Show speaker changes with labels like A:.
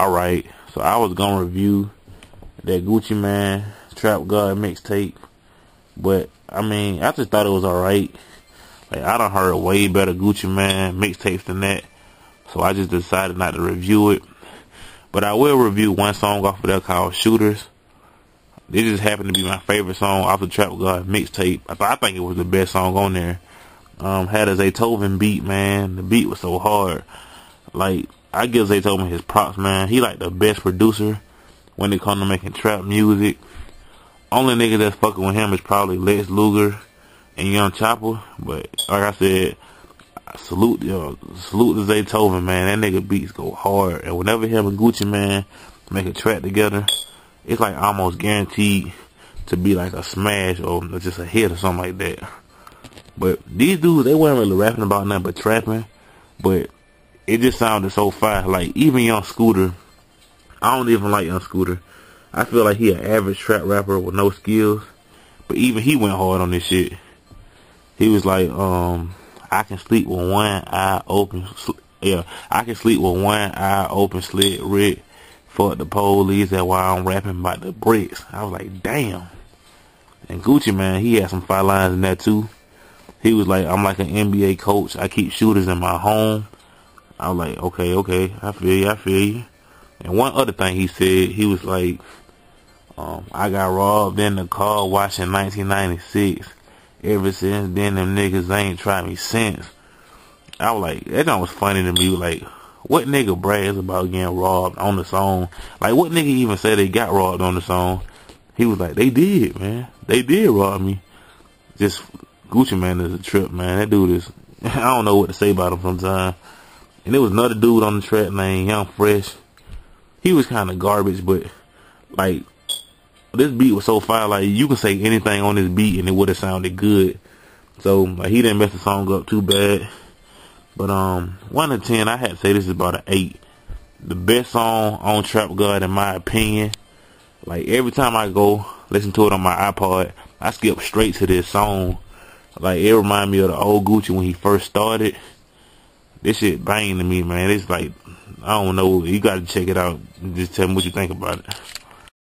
A: alright. So I was gonna review that Gucci Mane Trap God mixtape. But I mean, I just thought it was alright. Like I done heard way better Gucci Mane mixtapes than that. So I just decided not to review it. But I will review one song off of there called Shooters. This just happened to be my favorite song off the Trap God mixtape. I, I think it was the best song on there. Um, had a Zaytoven beat, man. The beat was so hard. Like, I give Zaytoven his props, man. He like the best producer when it comes to making trap music. Only nigga that's fucking with him is probably Lex Luger and Young Chopper. But like I said, I salute yo, salute to Zaytoven, man. That nigga beats go hard. And whenever him and Gucci Mane make a track together, it's like almost guaranteed to be like a smash or just a hit or something like that. But these dudes, they weren't really rapping about nothing but trapping. But it just sounded so fire. Like even Young Scooter, I don't even like Young Scooter. I feel like he an average trap rapper with no skills. But even he went hard on this shit. He was like, um, I can sleep with one eye open. Yeah, I can sleep with one eye open, slit, red. Fuck the police. That's why I'm rapping about the bricks. I was like, damn. And Gucci Mane, he had some fire lines in that too. He was like, I'm like an NBA coach. I keep shooters in my home. I was like, okay, okay, I feel you, I feel you. And one other thing he said, he was like, um, I got robbed in the car wash in 1996. Ever since then, them niggas ain't tried me since. I was like, that was funny to me. Like, what nigga brags about getting robbed on the song? Like, what nigga even said they got robbed on the song? He was like, they did, man. They did rob me. Just Gucci Mane is a trip, man. That dude is, I don't know what to say about him sometimes. And there was another dude on the track named Yung Fresh. He was kind of garbage, but like this beat was so fire. Like you can say anything on this beat and it would have sounded good. So like he didn't mess the song up too bad. But um, one to ten, I had to say this is about an eight. The best song on Trap God in my opinion. Like every time I go listen to it on my iPod, I skip straight to this song. Like it remind me of the old Gucci when he first started. This shit bang to me, man. It's like I don't know. You gotta check it out. Just tell me what you think about it.